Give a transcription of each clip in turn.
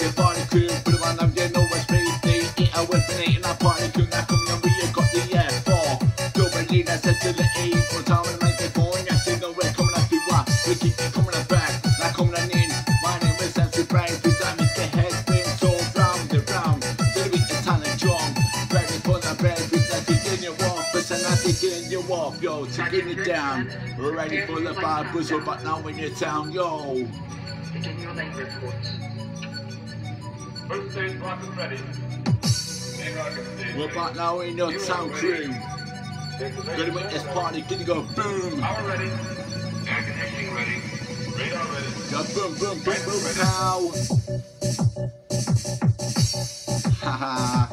Your body crew, put it on, you know what's me. They eat a a party crew. Now come on, we got the F4. Double lead, I said to the E. For time to make it going, I see no way coming up the. We keep coming up back, now coming on in. My name is MC Brain, Freeze I make the head spin so round and round. The beat is talent strong. Ready for the bed, I taking you off. Listen, I taking you off, yo, taking it down. Ready for the vibe, but now in your town, yo. Begin your lane reports. First stage rocket ready. Main rocket stage We're back now in your town crew. Gonna make this party, gonna go boom. Power ready. Air conditioning ready. Radar ready. Go boom, boom, boom, boom, pow. Ha ha.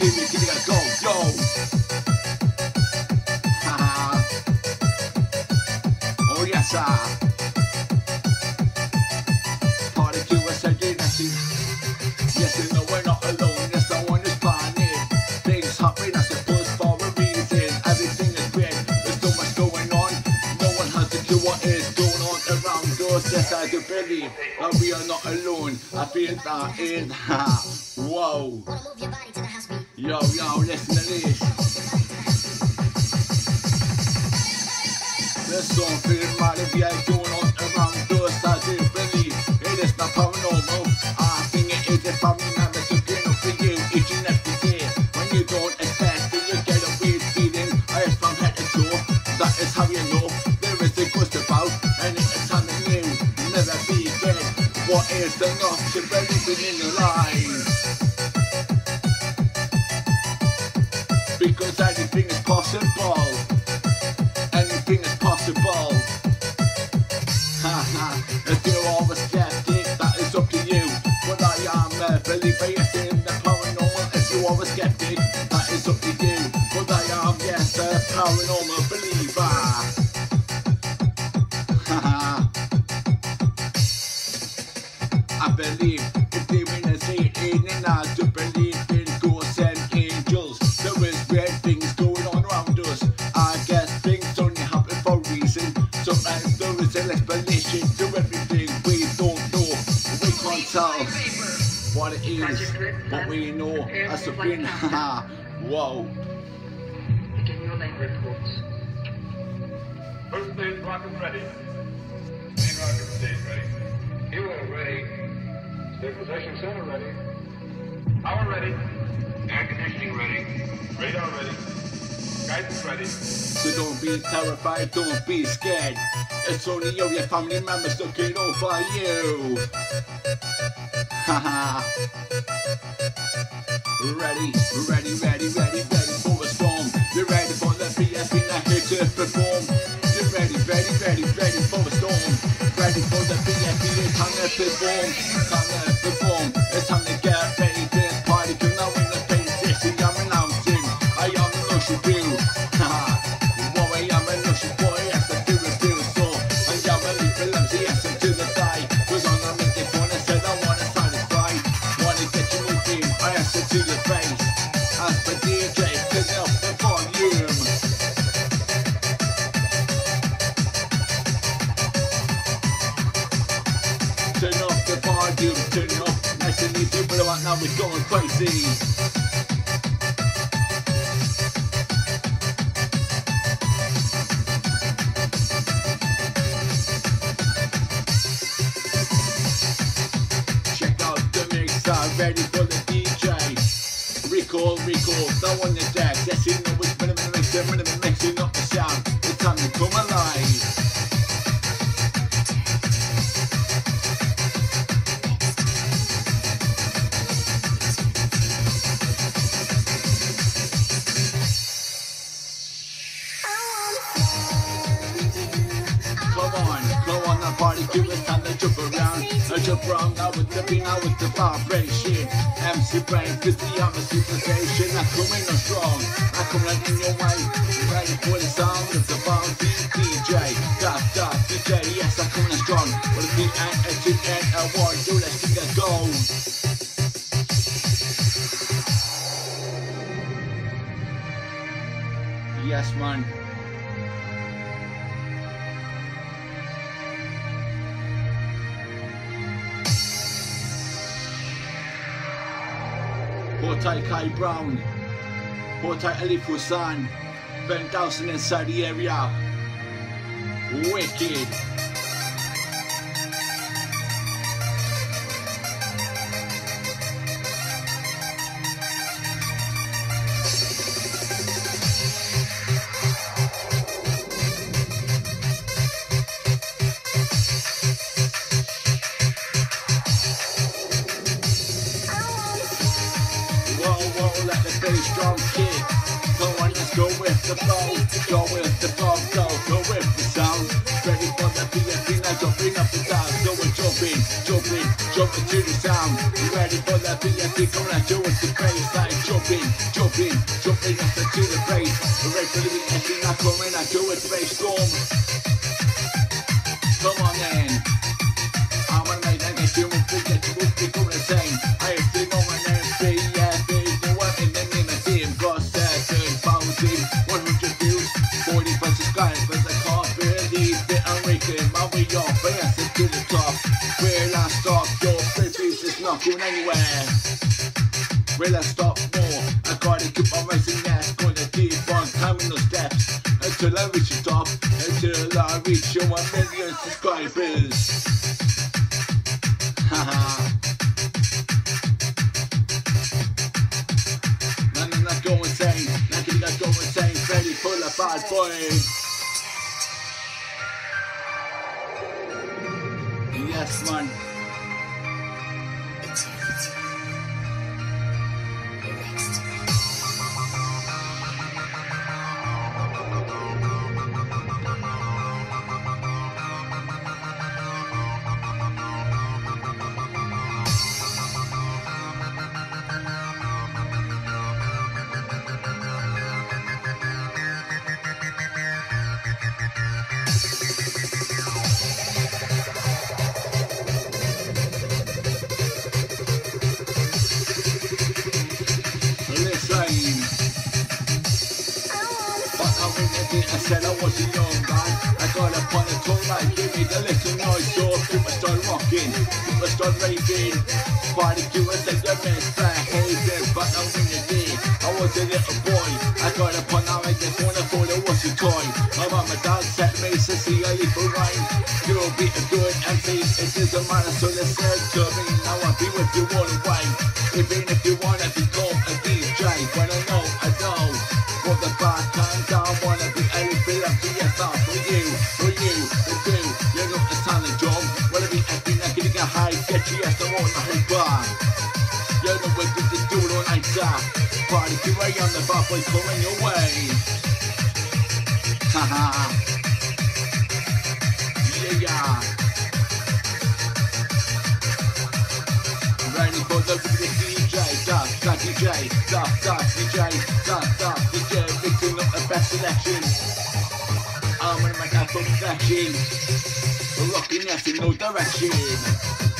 Keep it, keep it, go, yo. Oh yes, sir. Party to us again, yes. Yes, you know we're not alone. Yes, I want this. Things happen, I suppose, for a reason. Everything is great. There's so much going on. No one has to do what is going on around us. Yes, I do believe that we are not alone. I feel that in. Ha. Whoa. Yo, yo, listen to this. There's something mighty yeah, going on around us. I do believe it is not paranormal. I think it is a family member looking up for you each and every day. When you don't expect it, you get a weird feeling. It's from head to toe. That is how you know there is a ghost about, and it is something new. Never be again. What is the option believing in your life? Possible. Anything is possible. Ha ha. If you're always skeptic, that is up to you. But I am a believer, yes, in the paranormal. If you are a skeptic, that is up to you. But I am, yes, a paranormal believer. What it is, but we know as a. Haha. Whoa. Begin your lane reports. First stage rocket ready. Main rocket stage ready. Fuel ready. Stabilization center ready. Power ready. Air conditioning ready. Radar ready. Guidance ready. So don't be terrified, don't be scared. It's only you, your family members looking over you. Ready, ready, ready, ready, ready for a storm. You're ready for the PSP, not here to perform. You're ready, ready, ready, ready for a storm. Ready for the PSP, it's time to perform. Time to perform. It's time to get ready to party. Cause now in the place, yes, I'm announcing. I am the Ocean View. Haha. Turn up the volume, turn it up. Nice and easy, but right now we're going crazy. Check out the mixer, ready for the DJ. Recall, recall, throw on the deck. Yes, you know it's been a minute, mixing, Jump wrong, I the beat, I with the vibration. MC brain, cause have a superstation. I come in strong, I come right in your way. Ready for the sound of the bounty DJ. Dot, dot, DJ, yes, I come in strong. With the and a two and a one, do let's get go. Yes, man. Tight Kai Brown. Tight Elif Hussan. Ben Dawson inside the area. Wicked. The drum kick. Come on, let's go with the flow. Go with the flow, go, go with the sound. Ready for the BFB, now jumping up and down. So we're jumping, jumping, jumping to the sound. Ready for the BFB? Come let's do it the bass. Like jumping, jumping, jumping up to the bass. Ready for the BFB, now in, I do it, bass storm. Come on then. Not going anywhere. Will I stop more? I gotta keep on rising, that's gonna keep on climbing those steps until I reach the top, until I reach your one million subscribers. Haha. No, no, no, go insane. Can you go insane? Ready for the bad boy. Said I was a young guy. I got up on the tongue like, give me the little noise, so people start rocking, people start raving. Party us like the men's behaving, but I'm in the beat. I was a little boy, I got up on now I just wanna thought it was a toy. My mama dad set me to see a little rhyme. You'll be a good MC, it doesn't matter, so let's to me. Now I'll be with you all the way. Even if you wanna become a on bar. You know what can do it all night, sir. Party to on the bar, boys coming your way. Haha. yeah, yeah. Ready for the DJ, da, da, DJ, da, da, DJ, da, da, DJ, mixing up the best selection. I'm gonna make a. Rocking yes in no direction.